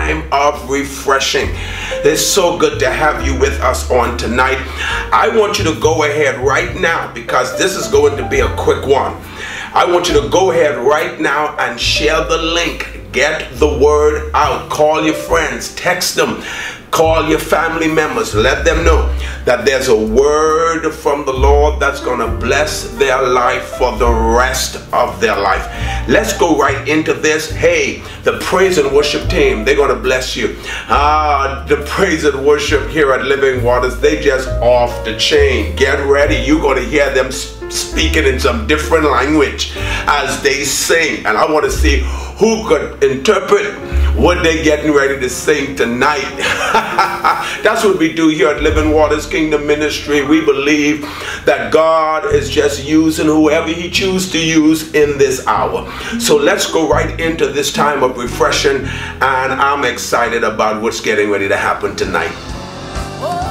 time of refreshing. It's so good to have you with us on tonight. I want you to go ahead right now because this is going to be a quick one. I want you to go ahead right now and share the link. Get the word out. Call your friends, text them, call your family members. Let them know that there's a word from the Lord that's going to bless their life for the rest of their life. Let's go right into this. Hey, the praise and worship team, they're going to bless you. Ah, the praise and worship here at Living Waters, they just off the chain. Get ready. You're going to hear them speaking in some different language as they sing. And I want to see who could interpret what they're getting ready to sing tonight. That's what we do here at Living Waters Kingdom Ministry. We believe that God is just using whoever He chooses to use in this hour. So let's go right into this time of refreshing, and I'm excited about what's getting ready to happen tonight. Oh,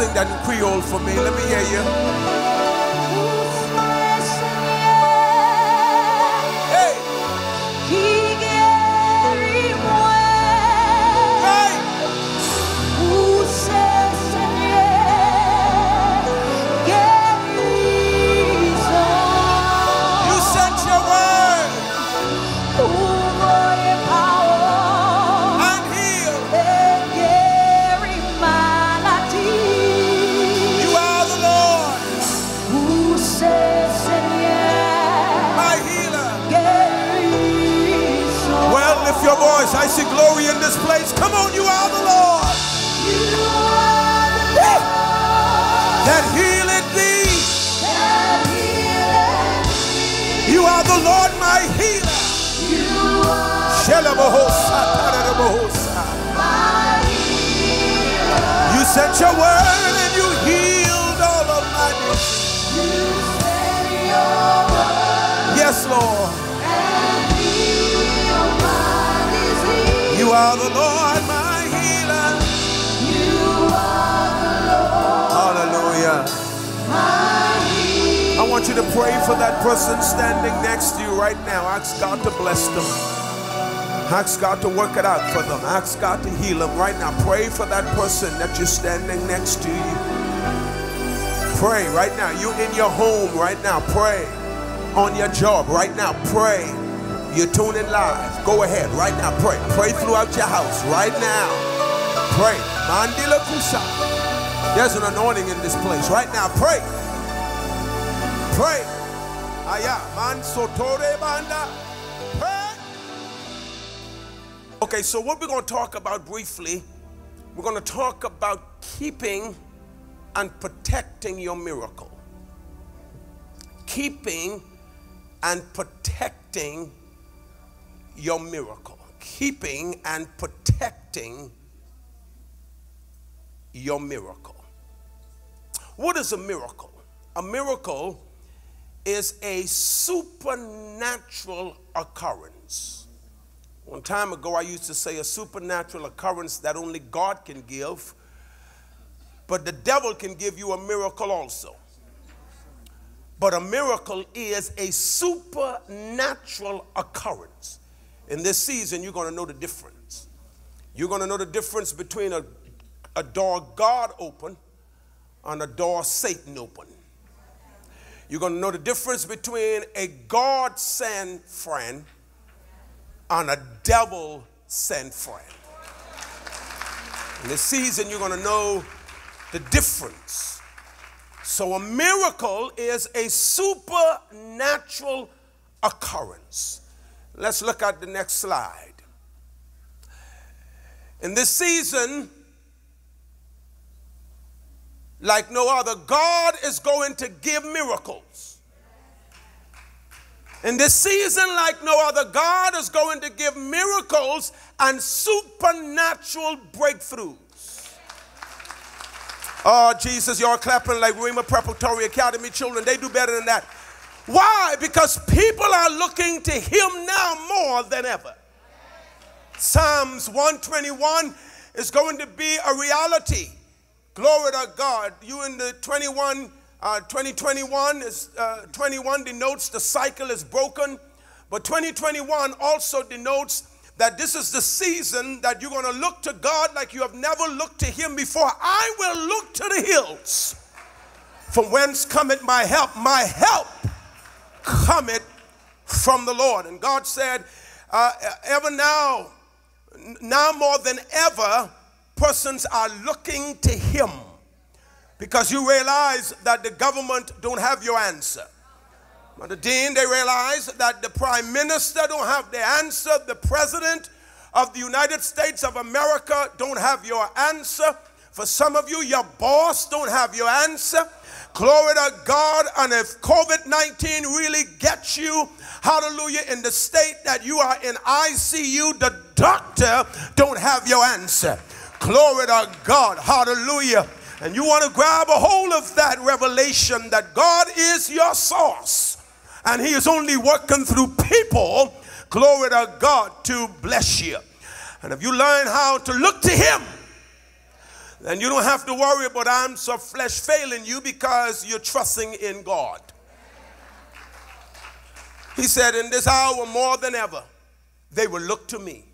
sing that in Creole for me. Let me hear you. See glory in this place. Come on, you are the Lord. You are the Lord. That healeth thee. You are the Lord, my healer. You are my healer. You sent your word and you healed all of my disease. Yes, Lord. You are the Lord, my healer. You are the Lord. Hallelujah. I want you to pray for that person standing next to you right now. Ask God to bless them. Ask God to work it out for them. Ask God to heal them right now. Pray for that person that you're standing next to you. Pray right now. You're in your home right now. Pray on your job right now. Pray you're tuning live. Go ahead right now. Pray. Pray throughout your house right now. Pray. Mandila Kusa. There's an anointing in this place right now. Pray. Pray. Aya. Man sotore banda. Pray. Okay, so what we're going to talk about briefly We're going to talk about keeping and protecting your miracle. Keeping and protecting your miracle. Keeping and protecting your miracle. What is a miracle? A miracle is a supernatural occurrence. One time ago, I used to say a supernatural occurrence that only God can give, but the devil can give you a miracle also. But a miracle is a supernatural occurrence. In this season, you're going to know the difference. You're going to know the difference between a, a door God opened and a door Satan opened. You're going to know the difference between a God sent friend and a devil sent friend. In this season, you're going to know the difference. So, a miracle is a supernatural occurrence. Let's look at the next slide. In this season, like no other, God is going to give miracles. In this season, like no other, God is going to give miracles and supernatural breakthroughs. Oh, Jesus, you're clapping like Rhema Preparatory Academy children. They do better than that. Why? Because people are looking to Him now more than ever. Psalms 121 is going to be a reality. Glory to God. You in the 21, uh, 2021 is uh, 21 denotes the cycle is broken, but 2021 also denotes that this is the season that you're going to look to God like you have never looked to Him before. I will look to the hills from whence cometh my help. My help cometh from the Lord. And God said, uh, ever now, now more than ever, persons are looking to Him because you realize that the government don't have your answer. But The dean, they realize that the prime minister don't have the answer. The president of the United States of America don't have your answer. For some of you, your boss don't have your answer. Glory to God. And if COVID 19 really gets you, hallelujah, in the state that you are in ICU, the doctor don't have your answer. Glory to God. Hallelujah. And you want to grab a hold of that revelation that God is your source and He is only working through people, glory to God, to bless you. And if you learn how to look to Him, then you don't have to worry about arms of flesh failing you because you're trusting in God. He said, In this hour more than ever, they will look to me.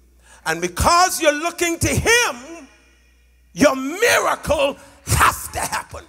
And because you're looking to Him, your miracle has to happen.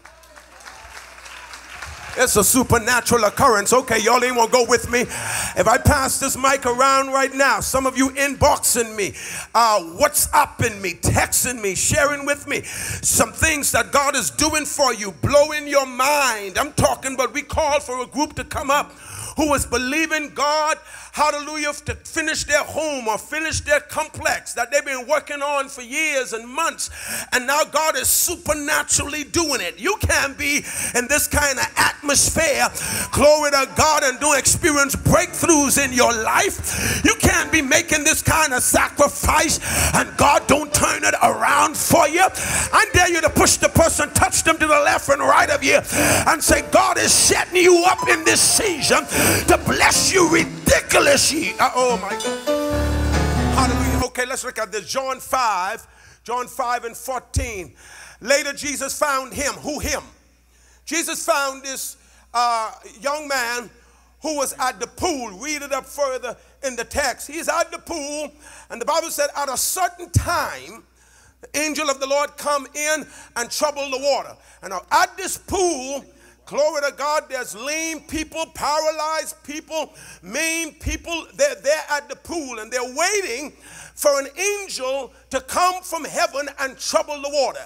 It's a supernatural occurrence. Okay, y'all ain't gonna go with me. If I pass this mic around right now, some of you inboxing me, uh, what's up in me, texting me, sharing with me some things that God is doing for you, blowing your mind. I'm talking, but we call for a group to come up who was believing God hallelujah, to finish their home or finish their complex that they've been working on for years and months. And now God is supernaturally doing it. You can't be in this kind of atmosphere, glory to God, and do experience breakthroughs in your life. You can't be making this kind of sacrifice and God don't turn it around for you. I dare you to push the person, touch them to the left and right of you, and say, God is setting you up in this season to bless you ridiculously. Uh, oh my God. Hallelujah. Okay, let's look at this. John 5, John 5 and 14. Later, Jesus found him. Who him? Jesus found this uh, young man who was at the pool. Read it up further in the text. He's at the pool, and the Bible said, at a certain time, the angel of the Lord come in and trouble the water. And at this pool, Glory to God. There's lame people, paralyzed people, maimed people. They're there at the pool and they're waiting for an angel to come from heaven and trouble the water.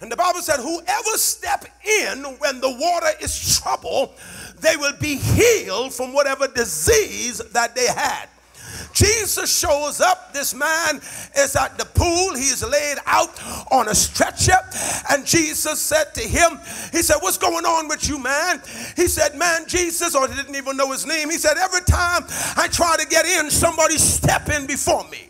And the Bible said, whoever step in when the water is troubled, they will be healed from whatever disease that they had. Jesus shows up. This man is at the pool. He's laid out on a stretcher. And Jesus said to him, He said, What's going on with you, man? He said, Man, Jesus, or he didn't even know his name. He said, Every time I try to get in, somebody step in before me.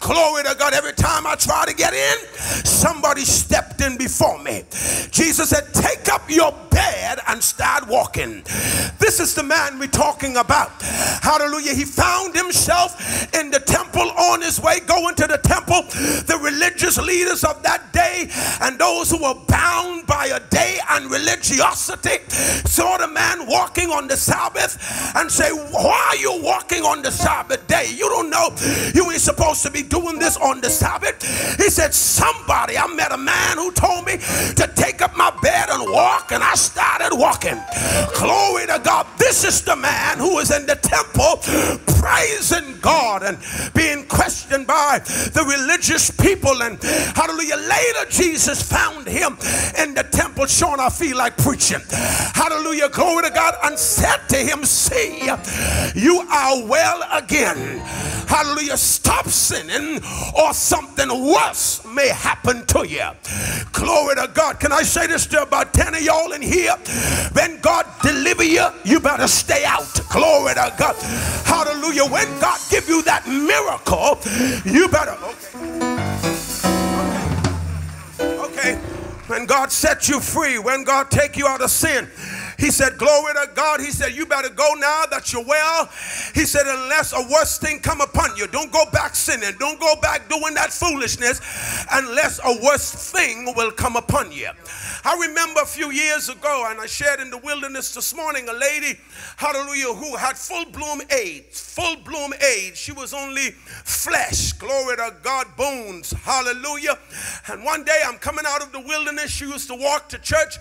Glory to God. Every time I try to get in, somebody stepped in before me. Jesus said, Take up your bed and start walking. This is the man we're talking about. Hallelujah. He found himself in the temple on his way going to the temple. The religious leaders of that day and those who were bound by a day and religiosity saw the man walking on the Sabbath and say, Why are you walking on the Sabbath day? You don't know you ain't supposed supposed to be doing this on the Sabbath? He said, Somebody, I met a man who told me to take up my bed and walk, and I started walking. Glory to God. This is the man who was in the temple praising God and being questioned by the religious people. And hallelujah, later Jesus found him in the temple. Sean, I feel like preaching. Hallelujah, glory to God, and said to him, See, you are well again. Hallelujah, stop sinning or something worse may happen to you. Glory to God. Can I say this to about 10 of y'all in here? When God deliver you, you better stay out. Glory to God. Hallelujah. When God give you that miracle, you better. Okay. Okay. When God set you free, when God take you out of sin, he said, Glory to God. He said, You better go now that you're well. He said, Unless a worse thing come upon you, don't go back sinning. Don't go back doing that foolishness unless a worse thing will come upon you. I remember a few years ago, and I shared in the wilderness this morning, a lady, hallelujah, who had full bloom AIDS. Full bloom AIDS. She was only flesh. Glory to God, bones. Hallelujah. And one day I'm coming out of the wilderness. She used to walk to church.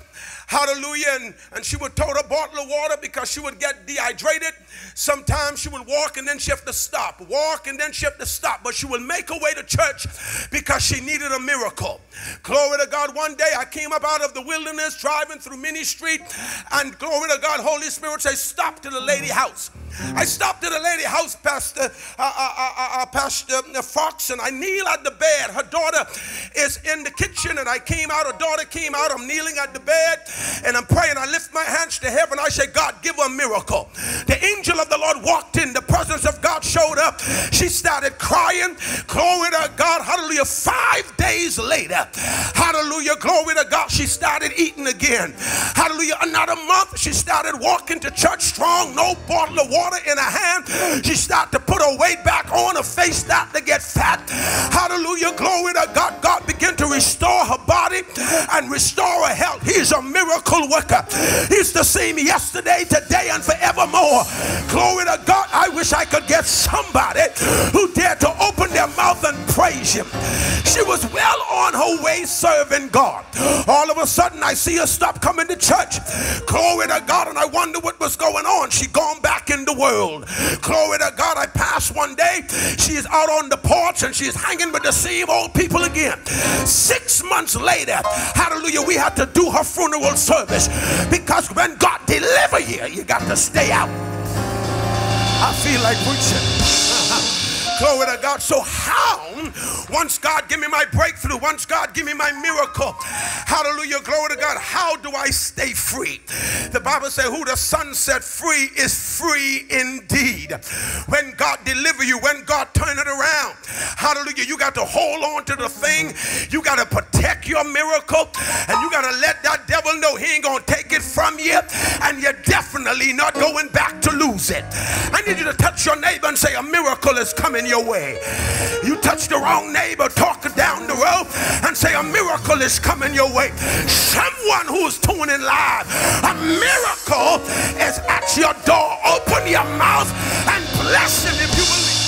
Hallelujah. And, and she would tote a bottle of water because she would get dehydrated. Sometimes she would walk and then she have to stop. Walk and then she have to stop. But she would make her way to church because she needed a miracle. Glory to God. One day I came up out of the wilderness driving through Minnie Street. And glory to God, Holy Spirit says, stop to the lady house. I stopped at a lady house, Pastor, uh, uh, uh, uh Pastor Fox, and I kneel at the bed. Her daughter is in the kitchen, and I came out. Her daughter came out. I'm kneeling at the bed, and I'm praying. I lift my hands to heaven. I say, God, give a miracle. The angel of the Lord walked in. The presence of God showed up. She started crying. Glory to God. Hallelujah. Five days later, hallelujah. Glory to God. She started eating again. Hallelujah. Another month, she started walking to church strong. No bottle of water water in her hand. She started to put her weight back on. Her face started to get fat. Hallelujah. Glory to God. God began to restore her body and restore her health. He's a miracle worker. He's the same yesterday, today, and forevermore. Glory to God. I wish I could get somebody who dared to open their mouth and praise him. She was well on her way serving God. All of a sudden, I see her stop coming to church. Glory to God. And I wonder what was going on. She gone back in the world. Glory to God. I passed one day. She is out on the porch and she's hanging with the same old people again. Six months later, hallelujah, we had to do her funeral service because when God deliver you, you got to stay out. I feel like preaching. Glory to God. So how, once God give me my breakthrough, once God give me my miracle, hallelujah, glory to God, how do I stay free? The Bible says, who the Son set free is free indeed. When God deliver you, when God turn it around, hallelujah, you got to hold on to the thing. You got to protect your miracle and you got to let that devil know he ain't going to take it from you and you're definitely not going back to lose it. I need you to touch your neighbor and say a miracle is coming your way. You touch the wrong neighbor, talk down the road and say a miracle is coming your way. Someone who's tuning live, a miracle is at your door. Open your mouth and bless him if you believe.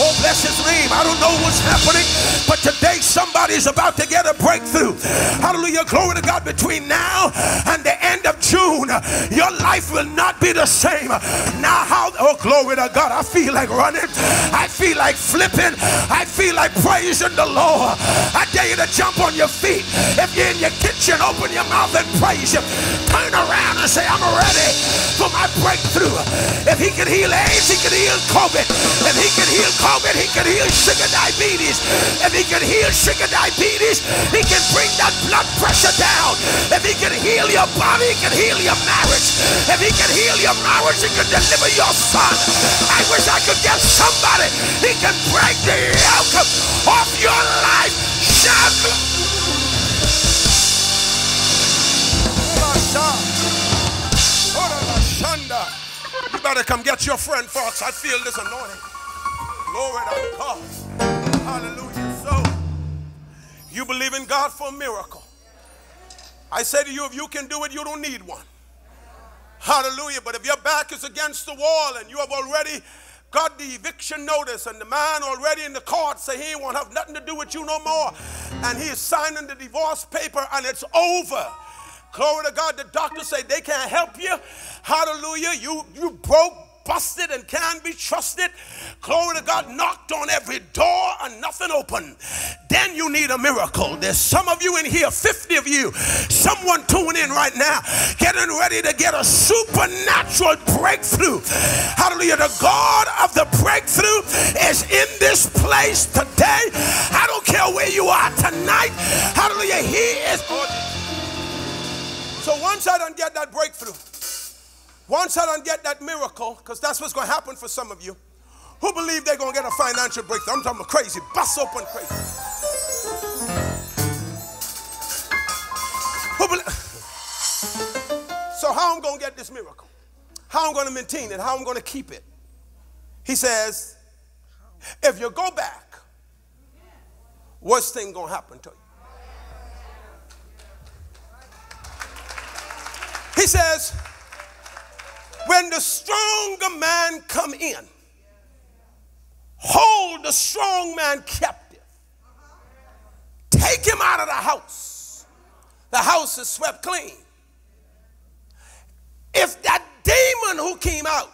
Oh, bless his name. I don't know what's happening, but today somebody's about to get a breakthrough. Hallelujah. Glory to God. Between now and the end of June, your life will not be the same. Now, how, oh, glory to God. I feel like running. I feel like flipping. I feel like praising the Lord. I dare you to jump on your feet. If you're in your kitchen, open your mouth and praise Him. Turn around and say, I'm ready for my breakthrough. If He can heal AIDS, He can heal COVID. If He can heal COVID, He can heal sugar diabetes. If He can heal sugar diabetes, He can bring that blood pressure down. If He can heal your body, He can heal your marriage. If He can heal your marriage, He can deliver your son. I wish I could get somebody. He can break the yoke of your life. Shout. You better come get your friend, folks. I feel this anointing. Glory to God. Hallelujah. So, you believe in God for a miracle. I say to you, if you can do it, you don't need one. Hallelujah. But if your back is against the wall and you have already got the eviction notice and the man already in the court say he won't have nothing to do with you no more and he is signing the divorce paper and it's over glory to god the doctor say they can't help you hallelujah you you broke busted and can be trusted. Glory to God, knocked on every door and nothing open. Then you need a miracle. There's some of you in here, 50 of you, someone tuning in right now, getting ready to get a supernatural breakthrough. Hallelujah. The God of the breakthrough is in this place today. I don't care where you are tonight. Hallelujah. He is. So once I don't get that breakthrough, once I don't get that miracle, because that's what's going to happen for some of you, who believe they're going to get a financial breakthrough? I'm talking about crazy, bust open crazy. Who believe? So how I'm going to get this miracle? How I'm going to maintain it? How I'm going to keep it? He says, if you go back, worst thing going to happen to you. He says, when the stronger man come in, hold the strong man captive. Take him out of the house. The house is swept clean. If that demon who came out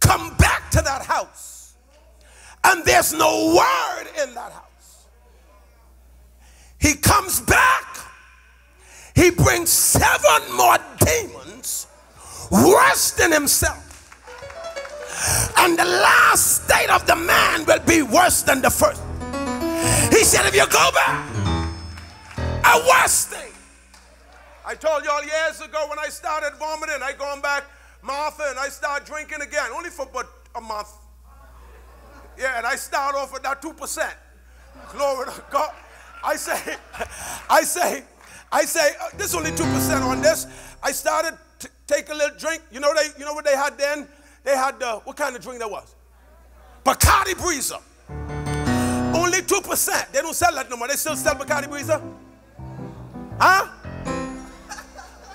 come back to that house and there's no word in that house, he comes back, he brings seven more demons worse than himself. And the last state of the man will be worse than the first. He said, if you go back, a worse thing. I told y'all years ago when I started vomiting, I gone back, Martha, and I start drinking again, only for but a month. Yeah, and I start off with that 2%. Glory to God. I say, I say, I say, uh, this is only 2% on this. I started take a little drink. You know they, you know what they had then? They had uh, what kind of drink that was? Bacardi Breezer. Only two percent. They don't sell that no more. They still sell Bacardi Breezer. Huh?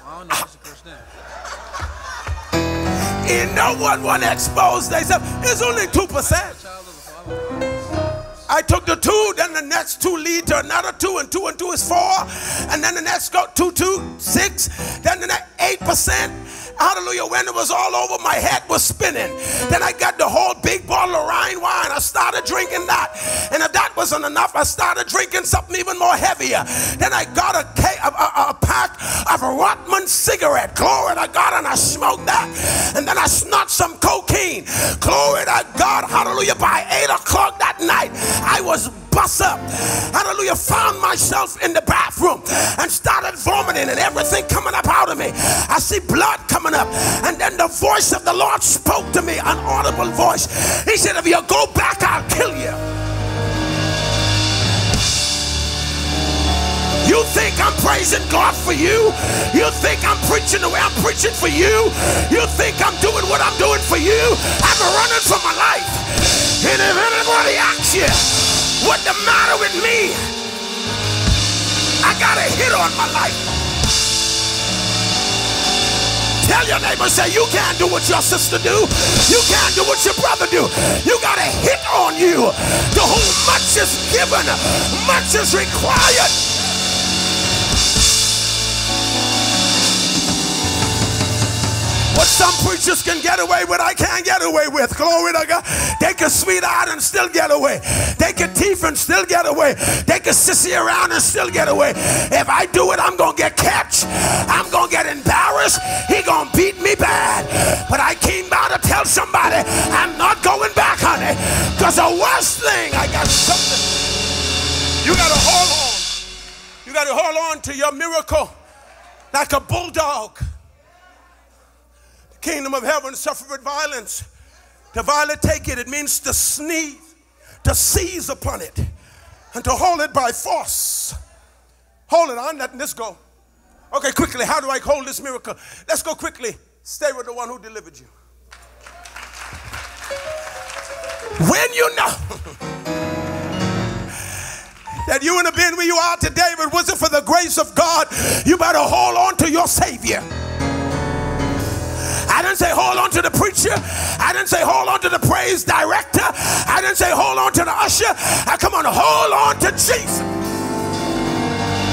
I don't know. What's the percent? And no one want to expose themselves. It's only two percent. I took the two, then the next two lead to another two, and two and two is four, and then the next go two, two, six, then the next eight percent. Hallelujah. When it was all over, my head was spinning. Then I got the whole big bottle of Rhine wine. I started drinking that. And if that wasn't enough, I started drinking something even more heavier. Then I got a, a, a, a pack of Rothman cigarette. Glory to God. And I smoked that. And then I snort some cocaine. Glory to God. Hallelujah. By 8 o'clock that night, I was bust up. Hallelujah. Found myself in the bathroom and started vomiting and everything coming up out of me. I see blood coming up. And then the voice of the Lord spoke to me, an audible voice. He said, If you go back, I'll kill you. You think I'm praising God for you? You think I'm preaching the way I'm preaching for you? You think I'm doing what I'm doing for you? I'm running for my life. And if anybody asks you what the matter with me, I got a hit on my life. Tell your neighbor, say, you can't do what your sister do. You can't do what your brother do. You got a hit on you. To whom much is given, much is required. What some preachers can get away with, I can't get away with. Glory to God. They can sweetheart and still get away. They can teeth and still get away. They can sissy around and still get away. If I do it, I'm gonna get catch. I'm gonna get embarrassed. He gonna beat me bad. But I came by to tell somebody I'm not going back, honey. Because the worst thing, I got something. You gotta hold on. You gotta hold on to your miracle like a bulldog. Kingdom of heaven suffereth violence. To violent take it. It means to sneeze, to seize upon it, and to hold it by force. Hold it. I'm letting this go. Okay, quickly. How do I hold this miracle? Let's go quickly. Stay with the one who delivered you. When you know that you would have been where you are today if it wasn't for the grace of God. You better hold on to your Savior. I didn't say hold on to the preacher. I didn't say hold on to the praise director. I didn't say hold on to the usher. I come on, hold on to Jesus.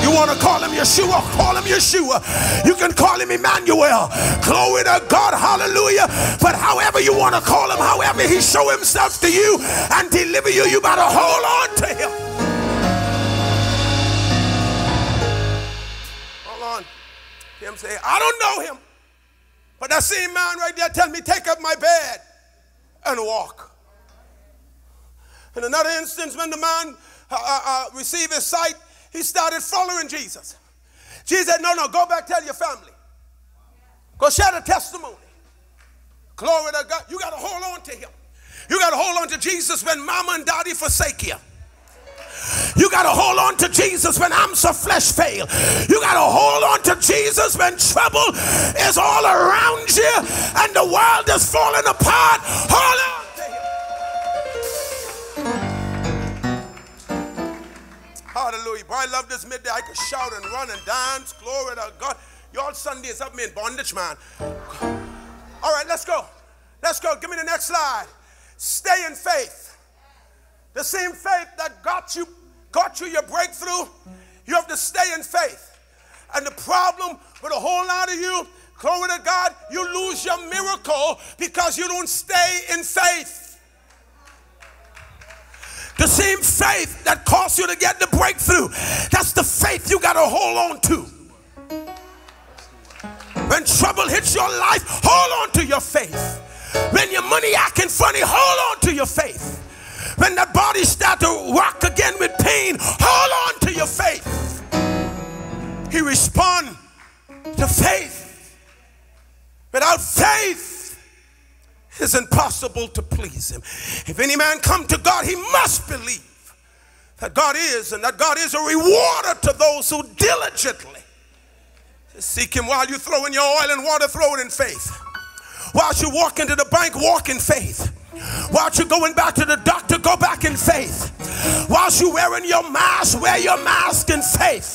You want to call him Yeshua? Call him Yeshua. You can call him Emmanuel. Glory to God. Hallelujah. But however you want to call him, however he show himself to you and deliver you, you better hold on to him. Hold on. Him say, I don't know him. But that same man right there tell me, take up my bed and walk. In another instance, when the man uh, uh, uh, received his sight, he started following Jesus. Jesus said, No, no, go back, tell your family. Go share the testimony. Glory to God. You got to hold on to him. You got to hold on to Jesus when mama and daddy forsake you. You got to hold on to Jesus when arms of flesh fail. You got to hold on to Jesus when trouble is all around you and the world is falling apart. Hold on to Him. Hallelujah. Boy, I love this midday. I can shout and run and dance. Glory to God. Y'all Sundays have me in bondage, man. All right, let's go. Let's go. Give me the next slide. Stay in faith. The same faith that got you, got you your breakthrough, you have to stay in faith. And the problem with a whole lot of you, glory to God, you lose your miracle because you don't stay in faith. The same faith that caused you to get the breakthrough, that's the faith you got to hold on to. When trouble hits your life, hold on to your faith. When your money acting funny, hold on to your faith. When that body start to rock again with pain, hold on to your faith. He respond to faith. Without faith, it's impossible to please him. If any man come to God, he must believe that God is and that God is a rewarder to those who diligently seek him while you throw in your oil and water, throw it in faith. While you walk into the bank, walk in faith. While you're going back to the doctor, go back in faith. While you're wearing your mask, wear your mask in faith.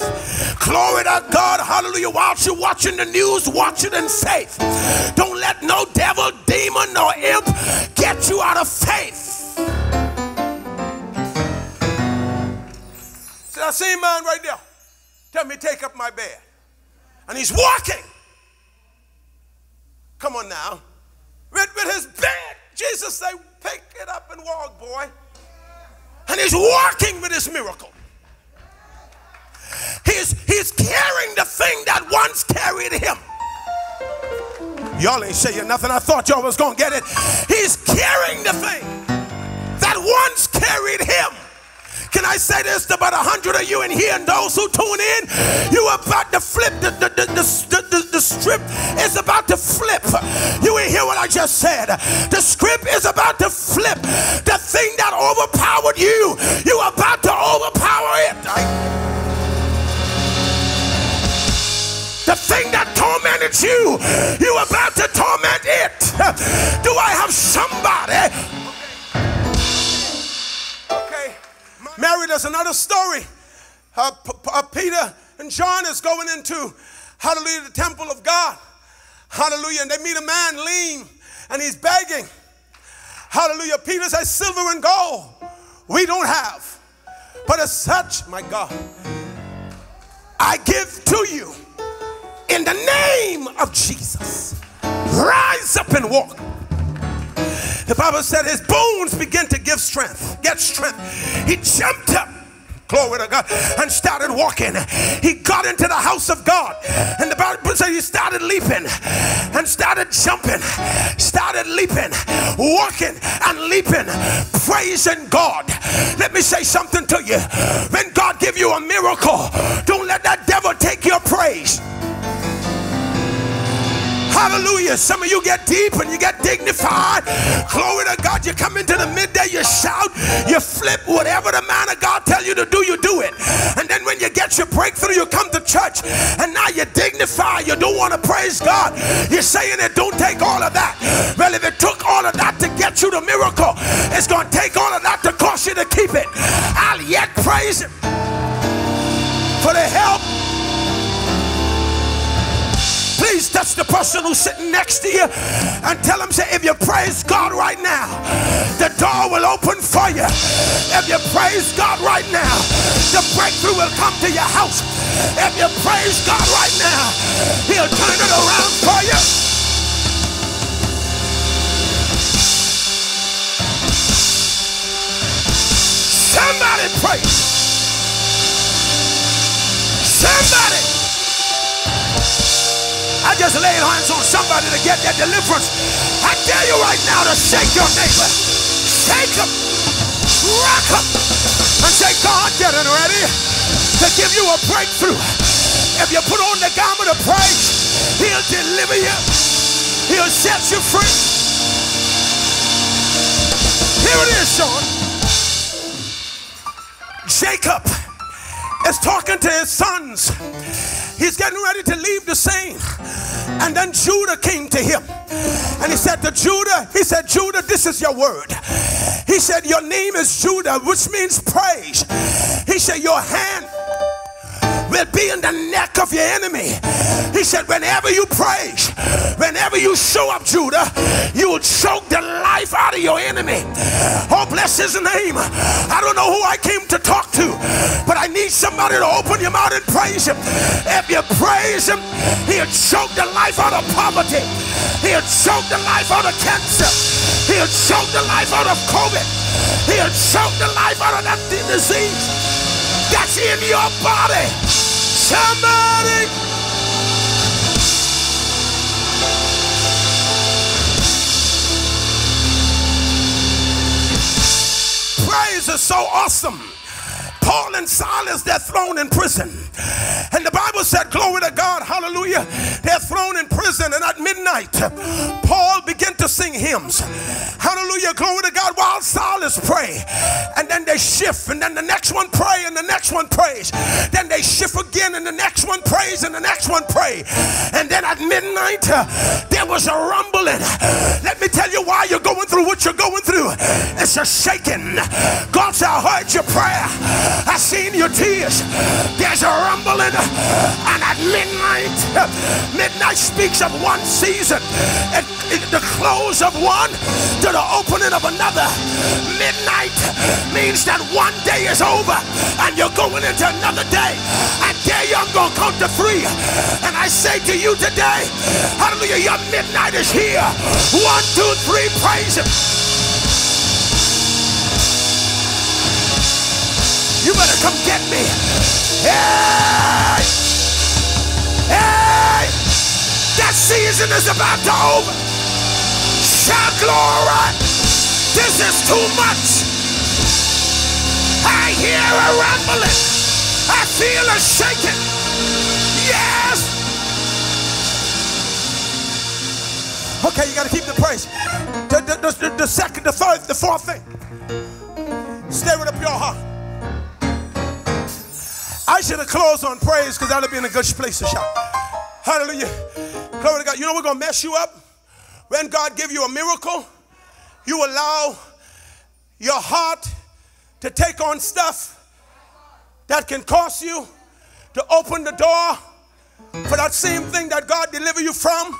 Glory to God, hallelujah. While you're watching the news, watch it in faith. Don't let no devil, demon, nor imp get you out of faith. See that same man right there? Tell me, take up my bed. And he's walking. Come on now. With, with his bed Jesus said, pick it up and walk, boy. And he's walking with his miracle. He's, he's carrying the thing that once carried him. Y'all ain't saying nothing. I thought y'all was going to get it. He's carrying I say this to about a hundred of you in here and those who tune in? You are about to flip the, the, the, the, the, the strip is about to flip. You ain't hear what I just said. The script is about to flip. The thing that overpowered you, you are about to overpower it. I, the thing that tormented you, you about to torment it. Do I have somebody Mary, there's another story. Uh, uh, Peter and John is going into, hallelujah, the temple of God. Hallelujah. And they meet a man lean and he's begging. Hallelujah. Peter says, Silver and gold we don't have. But as such, my God, I give to you in the name of Jesus rise up and walk. The Bible said his bones begin to give strength, get strength. He jumped up glory to God, and started walking. He got into the house of God, and the Bible says he started leaping and started jumping, started leaping, walking and leaping, praising God. Let me say something to you. When God give you a miracle, don't let that devil take your praise. Hallelujah. Some of you get deep and you get dignified. Glory to God. You come into the midday, you shout, you flip, whatever the man of God tell you to do, you do it. And then when you get your breakthrough, you come to church and now you're dignified. You don't want to praise God. You're saying it don't take all of that. Well, if it took all of that to get you the miracle, it's going to take all of that to cost you to keep it. I'll yet praise Him for the help Please touch the person who's sitting next to you and tell them, say, if you praise God right now, the door will open for you. If you praise God right now, the breakthrough will come to your house. If you praise God right now, He'll turn it around for you. Somebody praise. Just laid hands on somebody to get that deliverance. I tell you right now to shake your neighbor. Shake him. Rock him. And say, God getting ready to give you a breakthrough. If you put on the garment of praise, he'll deliver you. He'll set you free. Here it is, Sean. Jacob is talking to his sons He's getting ready to leave the scene. And then Judah came to him. And he said to Judah, he said, Judah, this is your word. He said, Your name is Judah, which means praise. He said, Your hand will be in the neck of your enemy. He said, whenever you praise, whenever you show up, Judah, you will choke the life out of your enemy. Oh, bless his name. I don't know who I came to talk to, but I need somebody to open your mouth and praise him. If you praise him, he'll choke the life out of poverty. He'll choke the life out of cancer. He'll choke the life out of COVID. He'll choke the life out of that disease that's in your body. Somebody. Praise is so awesome. Paul and Silas, they're thrown in prison. And the Bible said, Glory to God, hallelujah. They're thrown in prison, and at midnight, Paul began to sing hymns. Hallelujah, glory to God, while Silas pray. And then they shift, and then the next one pray, and the next one prays. Then they shift again, and the next one prays, and the next one pray. And then at midnight, there was a rumbling. Let me tell you why you're going through what you're going through. It's a shaking. God said, I heard your prayer. I seen your tears. There's a rumbling, and at midnight, midnight speaks of one season, At the close of one to the opening of another. Midnight means that one day is over, and you're going into another day. I dare you, I'm going to count to three, and I say to you today, Hallelujah, your midnight is here. One, two, three, praise Him. You better come get me. Hey! Hey! That season is about to over. Shout glory. This is too much. I hear a rumbling. I feel a shaking. Yes. Okay, you got to keep the praise. The, the, the, the second, the third, the fourth thing. Stir it up your heart. I should have closed on praise because that would have been a good place to shout. Hallelujah. Glory to God. You know we're going to mess you up? When God give you a miracle, you allow your heart to take on stuff that can cost you to open the door for that same thing that God delivered you from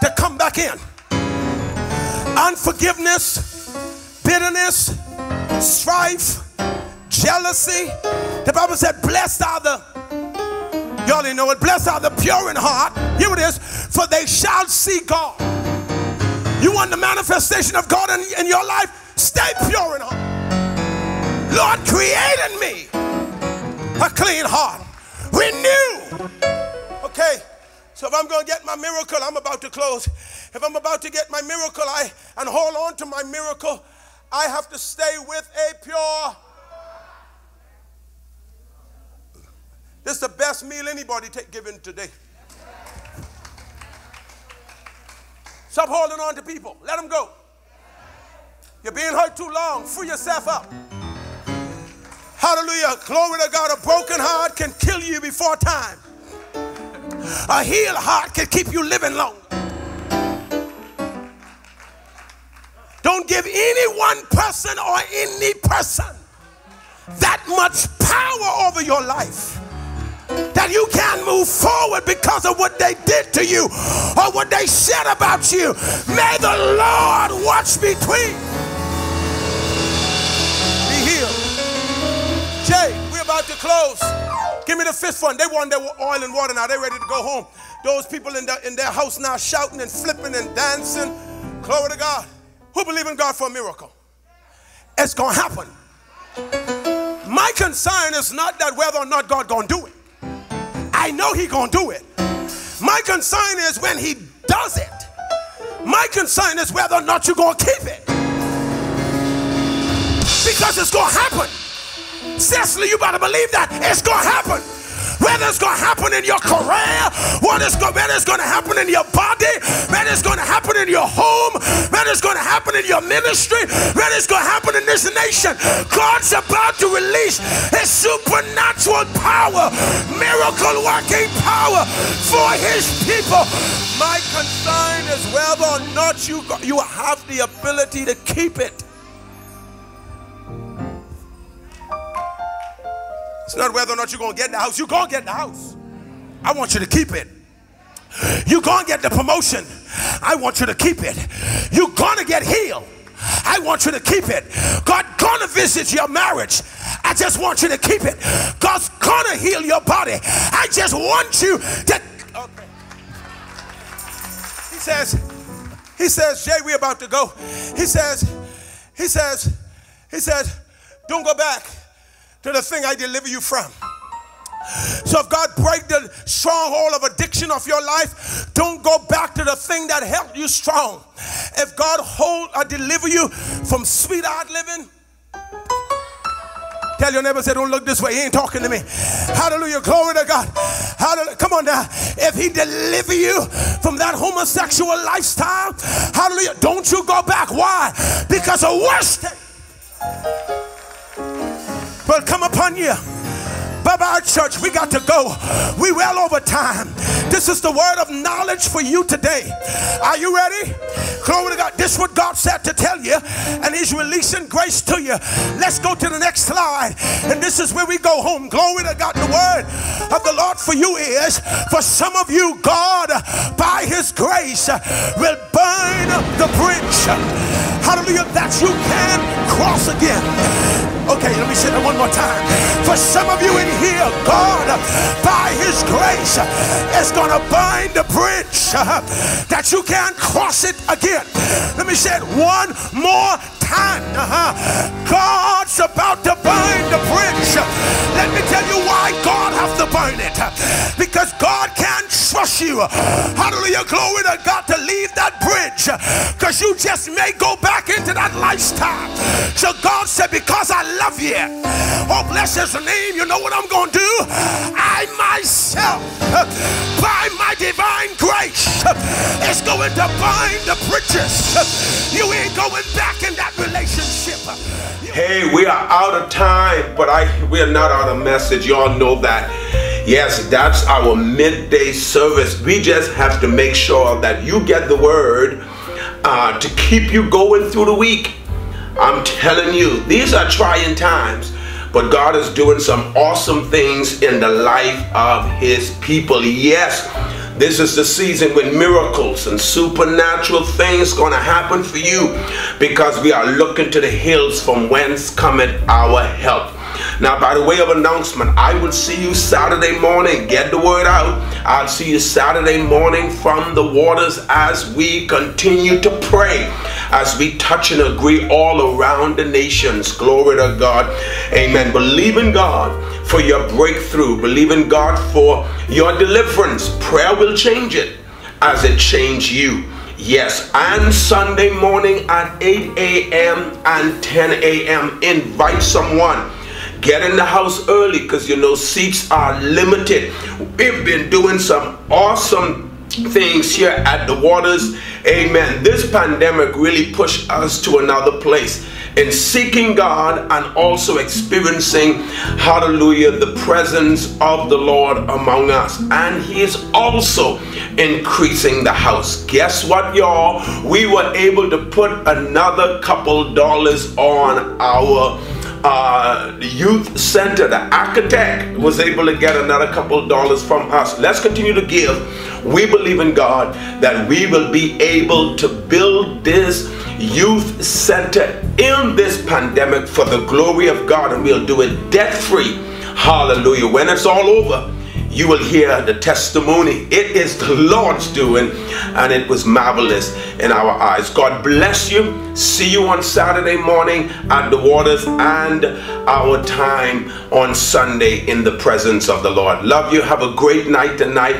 to come back in. Unforgiveness, bitterness, strife, jealousy. The Bible said, Blessed are the, y'all didn't know it, blessed are the pure in heart. Here it is, for they shall see God. You want the manifestation of God in, in your life? Stay pure in heart. Lord, create in me a clean heart. Renew. Okay, so if I'm going to get my miracle, I'm about to close. If I'm about to get my miracle, I and hold on to my miracle, I have to stay with a pure. This is the best meal anybody take given today. Stop holding on to people. Let them go. You're being hurt too long. Free yourself up. Hallelujah. Glory to God. A broken heart can kill you before time. A healed heart can keep you living long. Don't give any one person or any person that much power over your life that you can't move forward because of what they did to you or what they said about you. May the Lord watch between. Be healed. Jay, we're about to close. Give me the fifth one. They want their oil and water now. They're ready to go home. Those people in, the, in their house now shouting and flipping and dancing. Glory to God. Who believe in God for a miracle? It's going to happen. My concern is not that whether or not God going to do it. I know he gonna do it. My concern is when he does it. My concern is whether or not you're gonna keep it. Because it's gonna happen. Cecily, you better believe that it's gonna happen whether it's going to happen in your career, whether it's going, to happen in your body, whether it's going to happen in your home, whether it's going to happen in your ministry, whether it's going to happen in this nation. God's about to release his supernatural power, miracle working power for his people. My concern is whether or not you, you have the ability to keep it. It's not whether or not you're going to get the house. You're going to get the house. I want you to keep it. You're going to get the promotion. I want you to keep it. You're going to get healed. I want you to keep it. God gonna visit your marriage. I just want you to keep it. God's gonna heal your body. I just want you to. Okay. He says, he says, Jay, we're about to go. He says, he says, he says, don't go back to the thing I deliver you from. So if God break the stronghold of addiction of your life, don't go back to the thing that helped you strong. If God hold or deliver you from sweetheart living, Tell your neighbor, say, don't look this way. He ain't talking to me. Hallelujah. Glory to God. Hallelujah. Come on now. If he deliver you from that homosexual lifestyle, hallelujah, don't you go back. Why? Because the worst thing upon you. Bye bye, church. We got to go. We well over time. This is the word of knowledge for you today. Are you ready? Glory to God. This is what God said to tell you, and He's releasing grace to you. Let's go to the next slide. And this is where we go home. Glory to God. The word of the Lord for you is for some of you, God, by His grace, will burn the bridge. Hallelujah. That you can cross again. Okay, let me say that one more time. For some of you in here, God, by His grace, is going to bind the bridge uh-huh, that you can't cross it again. Let me say it one more time. Uh-huh. God's about to bind the bridge. Let me tell you why God has to bind it. Because God can't trust you. Hallelujah. Glory to God to leave that bridge. Because you just may go back into that lifestyle. So God said, because I love you. Oh, bless his name. You know what I'm going to do? I myself, by my divine grace, is going to bind the bridges. You ain't going back in that relationship. Hey, we are out of time, but I we are not out of message. Y'all know that. Yes, that's our midday service. We just have to make sure that you get the word uh, to keep you going through the week. I'm telling you, these are trying times, but God is doing some awesome things in the life of His people. Yes, this is the season when miracles and supernatural things going to happen for you because we are looking to the hills from whence cometh our help. Now, by the way of announcement, I will see you Saturday morning. Get the word out. I'll see you Saturday morning from the waters as we continue to pray, as we touch and agree all around the nations. Glory to God. Amen. Believe in God for your breakthrough. Believe in God for your deliverance. Prayer will change it as it changed you. Yes, and Sunday morning at 8 a.m. and 10 a.m. Invite someone. Get in the house early because you know seats are limited. We've been doing some awesome things here at the waters. Amen. This pandemic really pushed us to another place in seeking God and also experiencing, hallelujah, the presence of the Lord among us. And He is also increasing the house. Guess what, y'all? We were able to put another couple dollars on our uh, youth center, the architect was able to get another couple of dollars from us. Let's continue to give. We believe in God that we will be able to build this youth center in this pandemic for the glory of God and we'll do it debt free. Hallelujah. When it's all over, you will hear the testimony. It is the Lord's doing, and it was marvelous in our eyes. God bless you. See you on Saturday morning at the waters and our time on Sunday in the presence of the Lord. Love you. Have a great night tonight.